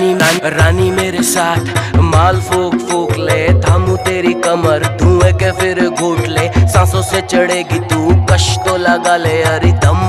रानी रानी मेरे साथ। माल फूक फूक ले, थामू तेरी कमर। धुएँ के फिर घूट ले, सांसों से चढ़ेगी तू। कश तो लगा ले, अरे दम